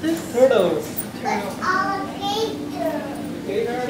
this? Turtles. It's alligator. Alligator,